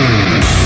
Mm-hmm.